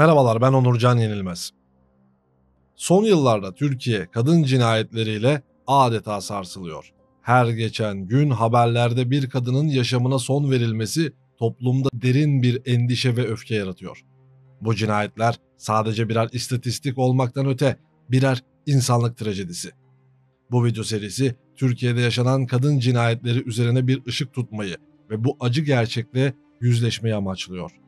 Merhabalar ben Onurcan Yenilmez. Son yıllarda Türkiye kadın cinayetleriyle adeta sarsılıyor. Her geçen gün haberlerde bir kadının yaşamına son verilmesi toplumda derin bir endişe ve öfke yaratıyor. Bu cinayetler sadece birer istatistik olmaktan öte birer insanlık trajedisi. Bu video serisi Türkiye'de yaşanan kadın cinayetleri üzerine bir ışık tutmayı ve bu acı gerçekle yüzleşmeyi amaçlıyor.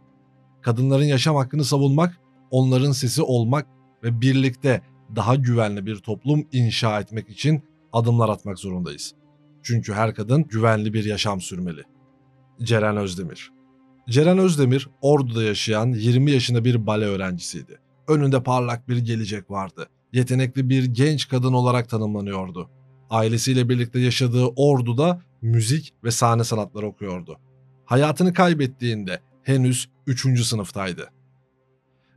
Kadınların yaşam hakkını savunmak, onların sesi olmak ve birlikte daha güvenli bir toplum inşa etmek için adımlar atmak zorundayız. Çünkü her kadın güvenli bir yaşam sürmeli. Ceren Özdemir Ceren Özdemir, Ordu'da yaşayan 20 yaşında bir bale öğrencisiydi. Önünde parlak bir gelecek vardı. Yetenekli bir genç kadın olarak tanımlanıyordu. Ailesiyle birlikte yaşadığı Ordu'da müzik ve sahne sanatları okuyordu. Hayatını kaybettiğinde henüz 3. sınıftaydı.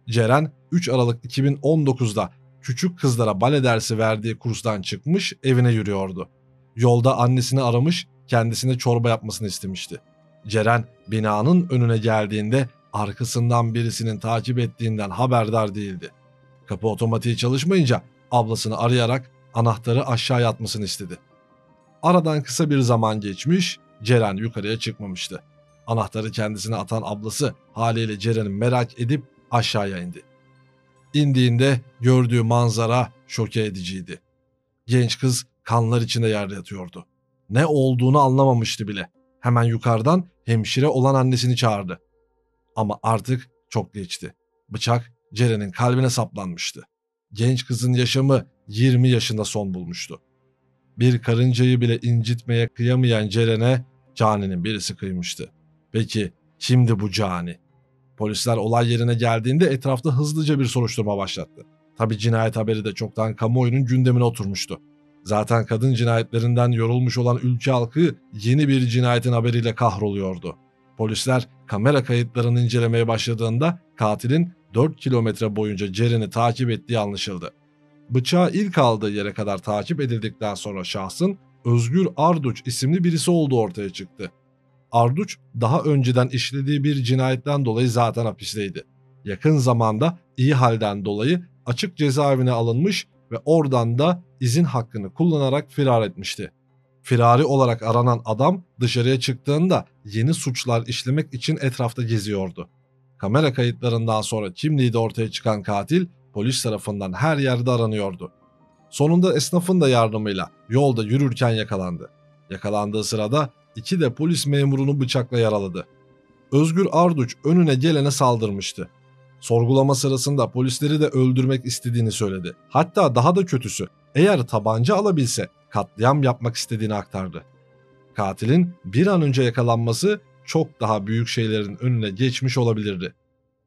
Ceren 3 Aralık 2019'da küçük kızlara bale dersi verdiği kurstan çıkmış evine yürüyordu. Yolda annesini aramış kendisine çorba yapmasını istemişti. Ceren binanın önüne geldiğinde arkasından birisinin takip ettiğinden haberdar değildi. Kapı otomatiği çalışmayınca ablasını arayarak anahtarı aşağıya atmasını istedi. Aradan kısa bir zaman geçmiş, Ceren yukarıya çıkmamıştı. Anahtarı kendisine atan ablası haliyle Ceren'i merak edip aşağıya indi. İndiğinde gördüğü manzara şoke ediciydi. Genç kız kanlar içinde yerde yatıyordu. Ne olduğunu anlamamıştı bile. Hemen yukarıdan hemşire olan annesini çağırdı. Ama artık çok geçti. Bıçak Ceren'in kalbine saplanmıştı. Genç kızın yaşamı 20 yaşında son bulmuştu. Bir karıncayı bile incitmeye kıyamayan Ceren'e caninin birisi kıymıştı. Peki kimdi bu cani? Polisler olay yerine geldiğinde etrafta hızlıca bir soruşturma başlattı. Tabi cinayet haberi de çoktan kamuoyunun gündemine oturmuştu. Zaten kadın cinayetlerinden yorulmuş olan ülke halkı yeni bir cinayetin haberiyle kahroluyordu. Polisler kamera kayıtlarını incelemeye başladığında katilin 4 kilometre boyunca Ceren'i takip ettiği anlaşıldı. Bıçağı ilk aldığı yere kadar takip edildikten sonra şahsın Özgür Arduç isimli birisi olduğu ortaya çıktı. Arduç daha önceden işlediği bir cinayetten dolayı zaten hapisteydi. Yakın zamanda iyi halden dolayı açık cezaevine alınmış ve oradan da izin hakkını kullanarak firar etmişti. Firari olarak aranan adam dışarıya çıktığında yeni suçlar işlemek için etrafta geziyordu. Kamera kayıtlarından sonra kimliği de ortaya çıkan katil polis tarafından her yerde aranıyordu. Sonunda esnafın da yardımıyla yolda yürürken yakalandı. Yakalandığı sırada iki de polis memurunu bıçakla yaraladı. Özgür Arduç önüne gelene saldırmıştı. Sorgulama sırasında polisleri de öldürmek istediğini söyledi. Hatta daha da kötüsü eğer tabanca alabilse katliam yapmak istediğini aktardı. Katilin bir an önce yakalanması çok daha büyük şeylerin önüne geçmiş olabilirdi.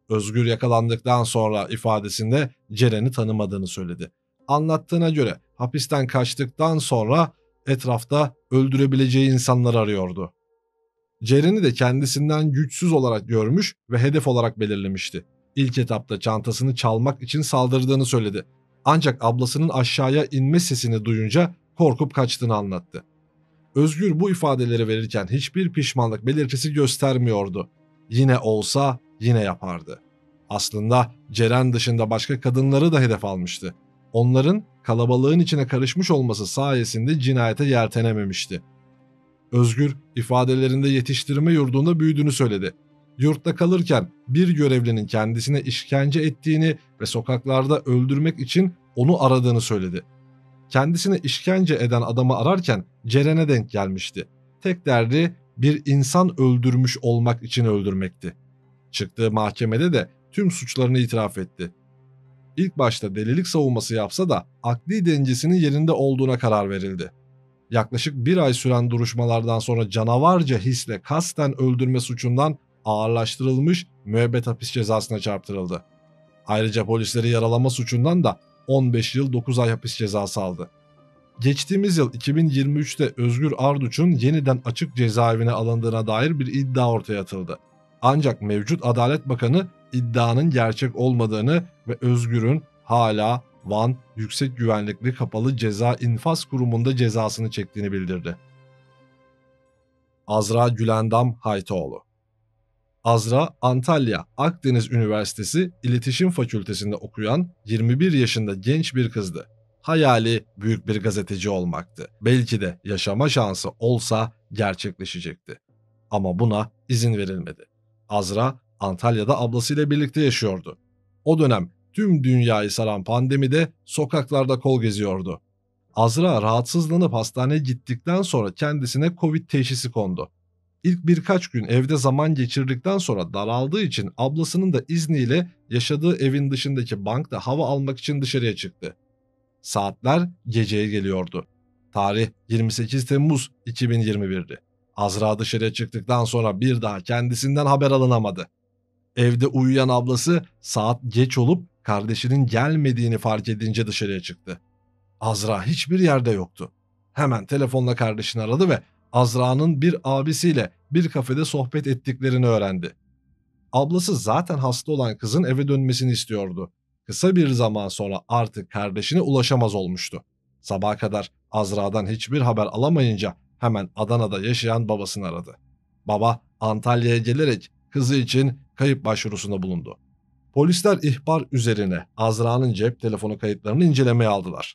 Özgür yakalandıktan sonra ifadesinde Ceren'i tanımadığını söyledi. Anlattığına göre hapisten kaçtıktan sonra etrafta öldürebileceği insanlar arıyordu. Ceren'i de kendisinden güçsüz olarak görmüş ve hedef olarak belirlemişti. İlk etapta çantasını çalmak için saldırdığını söyledi. Ancak ablasının aşağıya inme sesini duyunca korkup kaçtığını anlattı. Özgür bu ifadeleri verirken hiçbir pişmanlık belirtisi göstermiyordu. Yine olsa yine yapardı. Aslında Ceren dışında başka kadınları da hedef almıştı. Onların kalabalığın içine karışmış olması sayesinde cinayete yeltenememişti. Özgür ifadelerinde yetiştirme yurdunda büyüdüğünü söyledi. Yurtta kalırken bir görevlinin kendisine işkence ettiğini ve sokaklarda öldürmek için onu aradığını söyledi. Kendisine işkence eden adamı ararken Ceren'e denk gelmişti. Tek derdi bir insan öldürmüş olmak için öldürmekti. Çıktığı mahkemede de tüm suçlarını itiraf etti. İlk başta delilik savunması yapsa da akli dengesinin yerinde olduğuna karar verildi. Yaklaşık bir ay süren duruşmalardan sonra canavarca hisle kasten öldürme suçundan ağırlaştırılmış müebbet hapis cezasına çarptırıldı. Ayrıca polisleri yaralama suçundan da 15 yıl 9 ay hapis cezası aldı. Geçtiğimiz yıl 2023'te Özgür Arduç'un yeniden açık cezaevine alındığına dair bir iddia ortaya atıldı. Ancak mevcut Adalet Bakanı iddianın gerçek olmadığını ve Özgür'ün hala Van Yüksek Güvenlikli Kapalı Ceza İnfaz Kurumu'nda cezasını çektiğini bildirdi. Azra Gülendam Haytoğlu Azra, Antalya Akdeniz Üniversitesi İletişim Fakültesinde okuyan 21 yaşında genç bir kızdı. Hayali büyük bir gazeteci olmaktı. Belki de yaşama şansı olsa gerçekleşecekti. Ama buna izin verilmedi. Azra Antalya'da ablasıyla birlikte yaşıyordu. O dönem tüm dünyayı saran pandemide sokaklarda kol geziyordu. Azra rahatsızlanıp hastaneye gittikten sonra kendisine Covid teşhisi kondu. İlk birkaç gün evde zaman geçirdikten sonra daraldığı için ablasının da izniyle yaşadığı evin dışındaki bankta hava almak için dışarıya çıktı. Saatler geceye geliyordu. Tarih 28 Temmuz 2021'di. Azra dışarıya çıktıktan sonra bir daha kendisinden haber alınamadı. Evde uyuyan ablası saat geç olup kardeşinin gelmediğini fark edince dışarıya çıktı. Azra hiçbir yerde yoktu. Hemen telefonla kardeşini aradı ve Azra'nın bir abisiyle bir kafede sohbet ettiklerini öğrendi. Ablası zaten hasta olan kızın eve dönmesini istiyordu. Kısa bir zaman sonra artık kardeşine ulaşamaz olmuştu. Sabaha kadar Azra'dan hiçbir haber alamayınca hemen Adana'da yaşayan babasını aradı. Baba Antalya'ya gelerek kızı için kayıp başvurusunda bulundu. Polisler ihbar üzerine Azra'nın cep telefonu kayıtlarını incelemeye aldılar.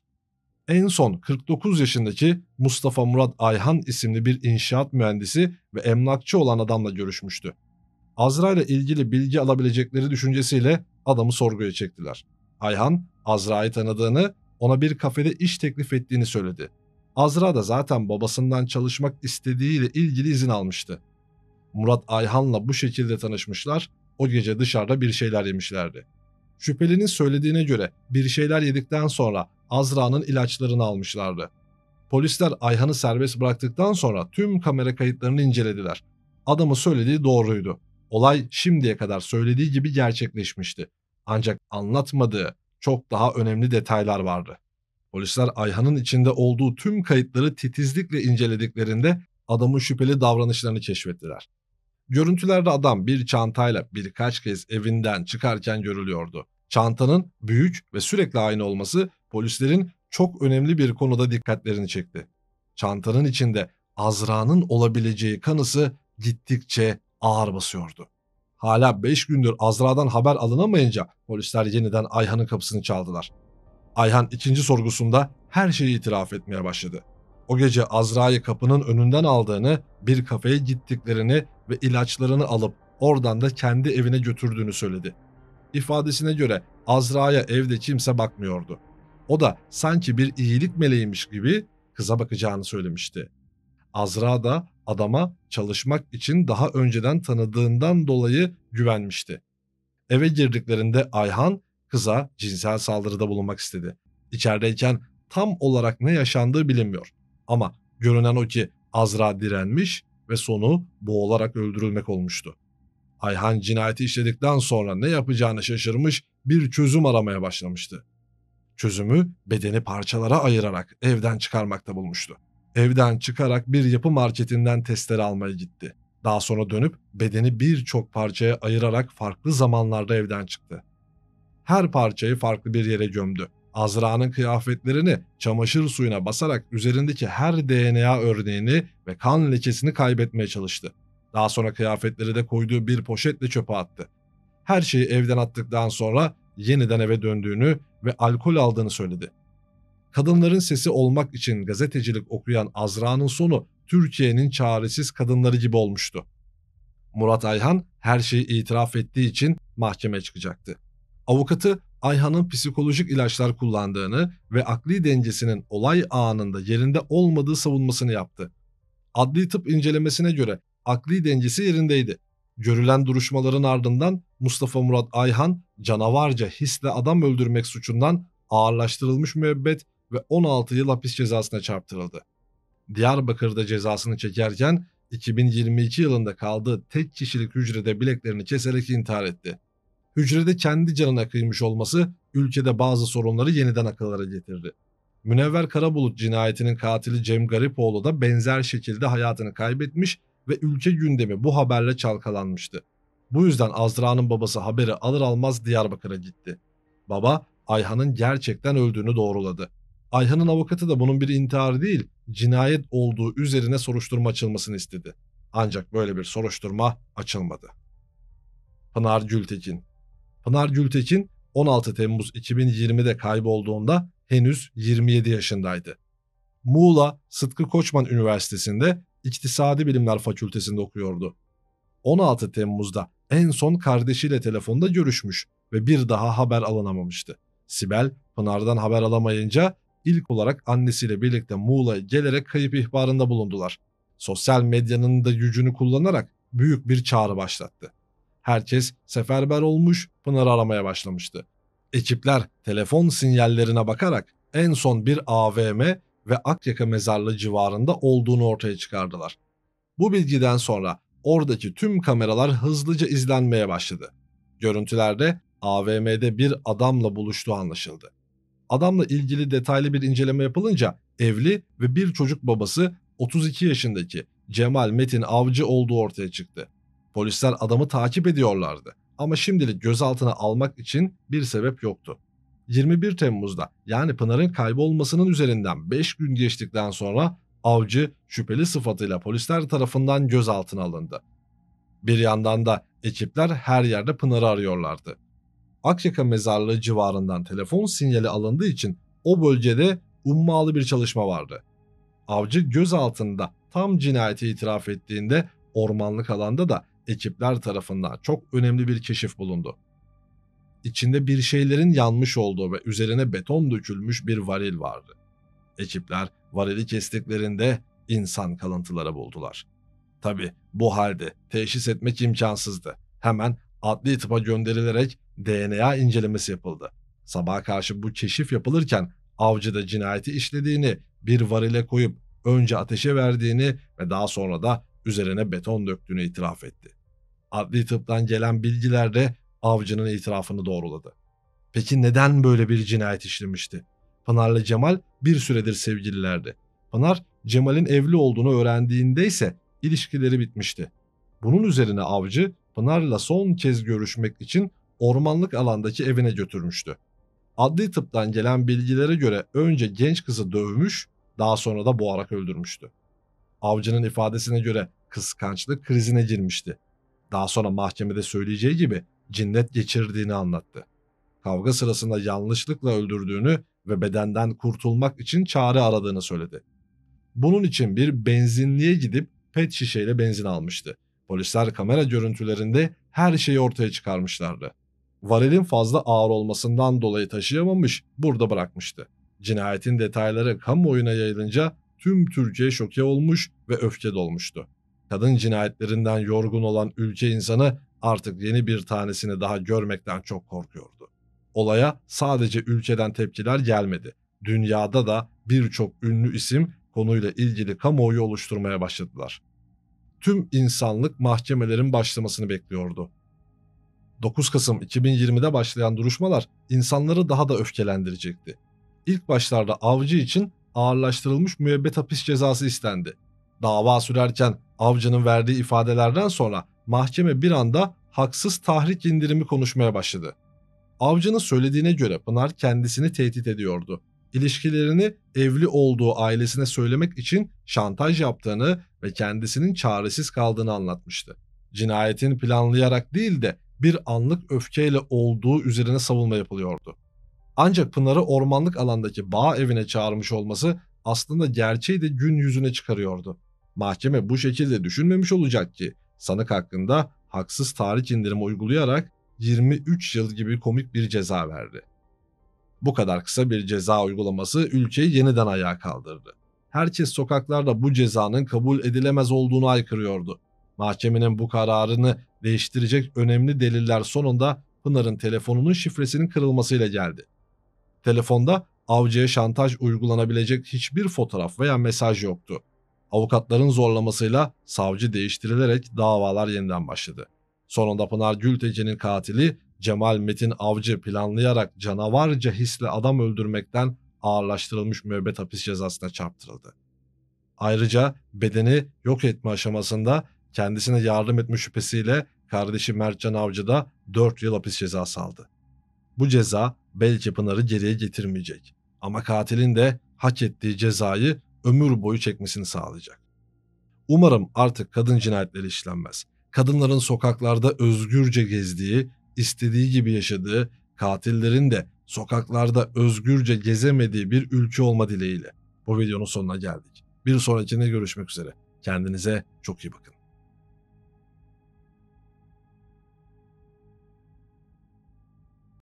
En son 49 yaşındaki Mustafa Murat Ayhan isimli bir inşaat mühendisi ve emlakçı olan adamla görüşmüştü. Azra ile ilgili bilgi alabilecekleri düşüncesiyle adamı sorguya çektiler. Ayhan, Azra'yı tanıdığını, ona bir kafede iş teklif ettiğini söyledi. Azra da zaten babasından çalışmak istediğiyle ilgili izin almıştı. Murat Ayhan'la bu şekilde tanışmışlar, o gece dışarıda bir şeyler yemişlerdi. Şüphelinin söylediğine göre bir şeyler yedikten sonra Azra'nın ilaçlarını almışlardı. Polisler Ayhan'ı serbest bıraktıktan sonra tüm kamera kayıtlarını incelediler. Adamın söylediği doğruydu. Olay şimdiye kadar söylediği gibi gerçekleşmişti. Ancak anlatmadığı çok daha önemli detaylar vardı. Polisler Ayhan'ın içinde olduğu tüm kayıtları titizlikle incelediklerinde adamın şüpheli davranışlarını keşfettiler. Görüntülerde adam bir çantayla birkaç kez evinden çıkarken görülüyordu. Çantanın büyük ve sürekli aynı olması polislerin çok önemli bir konuda dikkatlerini çekti. Çantanın içinde Azra'nın olabileceği kanısı gittikçe ağır basıyordu. Hala 5 gündür Azra'dan haber alınamayınca polisler yeniden Ayhan'ın kapısını çaldılar. Ayhan ikinci sorgusunda her şeyi itiraf etmeye başladı. O gece Azra'yı kapının önünden aldığını, bir kafeye gittiklerini ve ilaçlarını alıp oradan da kendi evine götürdüğünü söyledi. İfadesine göre Azra'ya evde kimse bakmıyordu. O da sanki bir iyilik meleğiymiş gibi kıza bakacağını söylemişti. Azra da adama çalışmak için daha önceden tanıdığından dolayı güvenmişti. Eve girdiklerinde Ayhan kıza cinsel saldırıda bulunmak istedi. İçerideyken tam olarak ne yaşandığı bilinmiyor. Ama görünen o ki Azra direnmiş ve sonu boğularak öldürülmek olmuştu. Ayhan cinayeti işledikten sonra ne yapacağını şaşırmış bir çözüm aramaya başlamıştı. Çözümü bedeni parçalara ayırarak evden çıkarmakta bulmuştu. Evden çıkarak bir yapı marketinden testere almaya gitti. Daha sonra dönüp bedeni birçok parçaya ayırarak farklı zamanlarda evden çıktı. Her parçayı farklı bir yere gömdü. Azra'nın kıyafetlerini çamaşır suyuna basarak üzerindeki her DNA örneğini ve kan lekesini kaybetmeye çalıştı. Daha sonra kıyafetleri de koyduğu bir poşetle çöpe attı. Her şeyi evden attıktan sonra yeniden eve döndüğünü ve alkol aldığını söyledi. Kadınların sesi olmak için gazetecilik okuyan Azra'nın sonu Türkiye'nin çaresiz kadınları gibi olmuştu. Murat Ayhan her şeyi itiraf ettiği için mahkemeye çıkacaktı. Avukatı Ayhan'ın psikolojik ilaçlar kullandığını ve akli dengesinin olay anında yerinde olmadığı savunmasını yaptı. Adli tıp incelemesine göre akli dengesi yerindeydi. Görülen duruşmaların ardından Mustafa Murat Ayhan canavarca hisle adam öldürmek suçundan ağırlaştırılmış müebbet ve 16 yıl hapis cezasına çarptırıldı. Diyarbakır'da cezasını çekerken 2022 yılında kaldığı tek kişilik hücrede bileklerini keserek intihar etti. Hücrede kendi canına kıymış olması ülkede bazı sorunları yeniden akıllara getirdi. Münevver Karabulut cinayetinin katili Cem Garipoğlu da benzer şekilde hayatını kaybetmiş ve ülke gündemi bu haberle çalkalanmıştı. Bu yüzden Azra'nın babası haberi alır almaz Diyarbakır'a gitti. Baba Ayhan'ın gerçekten öldüğünü doğruladı. Ayhan'ın avukatı da bunun bir intihar değil, cinayet olduğu üzerine soruşturma açılmasını istedi. Ancak böyle bir soruşturma açılmadı. Pınar Gültekin. Pınar Gültekin 16 Temmuz 2020'de kaybolduğunda henüz 27 yaşındaydı. Muğla Sıtkı Koçman Üniversitesi'nde İktisadi Bilimler Fakültesinde okuyordu. 16 Temmuz'da en son kardeşiyle telefonda görüşmüş ve bir daha haber alınamamıştı. Sibel Pınar'dan haber alamayınca ilk olarak annesiyle birlikte Muğla'ya gelerek kayıp ihbarında bulundular. Sosyal medyanın da gücünü kullanarak büyük bir çağrı başlattı. Herkes seferber olmuş, Pınar'ı aramaya başlamıştı. Ekipler telefon sinyallerine bakarak en son bir AVM ve Akyaka mezarlığı civarında olduğunu ortaya çıkardılar. Bu bilgiden sonra oradaki tüm kameralar hızlıca izlenmeye başladı. Görüntülerde AVM'de bir adamla buluştuğu anlaşıldı. Adamla ilgili detaylı bir inceleme yapılınca evli ve bir çocuk babası 32 yaşındaki Cemal Metin Avcı olduğu ortaya çıktı. Polisler adamı takip ediyorlardı ama şimdilik gözaltına almak için bir sebep yoktu. 21 Temmuz'da yani Pınar'ın kaybolmasının üzerinden 5 gün geçtikten sonra avcı şüpheli sıfatıyla polisler tarafından gözaltına alındı. Bir yandan da ekipler her yerde Pınar'ı arıyorlardı. Akyaka mezarlığı civarından telefon sinyali alındığı için o bölgede ummalı bir çalışma vardı. Avcı gözaltında tam cinayeti itiraf ettiğinde ormanlık alanda da ekipler tarafından çok önemli bir keşif bulundu. İçinde bir şeylerin yanmış olduğu ve üzerine beton dökülmüş bir varil vardı. Ekipler varili kestiklerinde insan kalıntıları buldular. Tabi bu halde teşhis etmek imkansızdı. Hemen adli tıpa gönderilerek DNA incelemesi yapıldı. Sabaha karşı bu keşif yapılırken avcı da cinayeti işlediğini, bir varile koyup önce ateşe verdiğini ve daha sonra da üzerine beton döktüğünü itiraf etti. Adli tıptan gelen bilgiler de avcının itirafını doğruladı. Peki neden böyle bir cinayet işlemişti? Pınar'la Cemal bir süredir sevgililerdi. Pınar, Cemal'in evli olduğunu öğrendiğinde ise ilişkileri bitmişti. Bunun üzerine avcı Pınar'la son kez görüşmek için ormanlık alandaki evine götürmüştü. Adli tıptan gelen bilgilere göre önce genç kızı dövmüş, daha sonra da boğarak öldürmüştü. Avcının ifadesine göre kıskançlık krizine girmişti. Daha sonra mahkemede söyleyeceği gibi cinnet geçirdiğini anlattı. Kavga sırasında yanlışlıkla öldürdüğünü ve bedenden kurtulmak için çare aradığını söyledi. Bunun için bir benzinliğe gidip pet şişeyle benzin almıştı. Polisler kamera görüntülerinde her şeyi ortaya çıkarmışlardı. Varilin fazla ağır olmasından dolayı taşıyamamış, burada bırakmıştı. Cinayetin detayları kamuoyuna yayılınca tüm Türkiye şoke olmuş ve öfke dolmuştu. Kadın cinayetlerinden yorgun olan ülke insanı artık yeni bir tanesini daha görmekten çok korkuyordu. Olaya sadece ülkeden tepkiler gelmedi. Dünyada da birçok ünlü isim konuyla ilgili kamuoyu oluşturmaya başladılar. Tüm insanlık mahkemelerin başlamasını bekliyordu. 9 Kasım 2020'de başlayan duruşmalar insanları daha da öfkelendirecekti. İlk başlarda avcı için ağırlaştırılmış müebbet hapis cezası istendi. Dava sürerken avcının verdiği ifadelerden sonra mahkeme bir anda haksız tahrik indirimi konuşmaya başladı. Avcının söylediğine göre Pınar kendisini tehdit ediyordu. İlişkilerini evli olduğu ailesine söylemek için şantaj yaptığını ve kendisinin çaresiz kaldığını anlatmıştı. Cinayetin planlayarak değil de bir anlık öfkeyle olduğu üzerine savunma yapılıyordu. Ancak Pınar'ı ormanlık alandaki bağ evine çağırmış olması aslında gerçeği de gün yüzüne çıkarıyordu. Mahkeme bu şekilde düşünmemiş olacak ki sanık hakkında haksız tarih indirimi uygulayarak 23 yıl gibi komik bir ceza verdi. Bu kadar kısa bir ceza uygulaması ülkeyi yeniden ayağa kaldırdı. Herkes sokaklarda bu cezanın kabul edilemez olduğunu aykırıyordu. Mahkemenin bu kararını değiştirecek önemli deliller sonunda Pınar'ın telefonunun şifresinin kırılmasıyla geldi. Telefonda avcıya şantaj uygulanabilecek hiçbir fotoğraf veya mesaj yoktu. Avukatların zorlamasıyla savcı değiştirilerek davalar yeniden başladı. Sonunda Pınar Gülteci'nin katili Cemal Metin Avcı planlayarak canavarca hisle adam öldürmekten ağırlaştırılmış müebbet hapis cezasına çarptırıldı. Ayrıca bedeni yok etme aşamasında kendisine yardım etme şüphesiyle kardeşi Mertcan Avcı da 4 yıl hapis cezası aldı. Bu ceza belki Pınar'ı geriye getirmeyecek ama katilin de hak ettiği cezayı ömür boyu çekmesini sağlayacak. Umarım artık kadın cinayetleri işlenmez. kadınların sokaklarda özgürce gezdiği, istediği gibi yaşadığı, katillerin de sokaklarda özgürce gezemediği bir ülke olma dileğiyle. Bu videonun sonuna geldik. Bir sonrakine görüşmek üzere. Kendinize çok iyi bakın.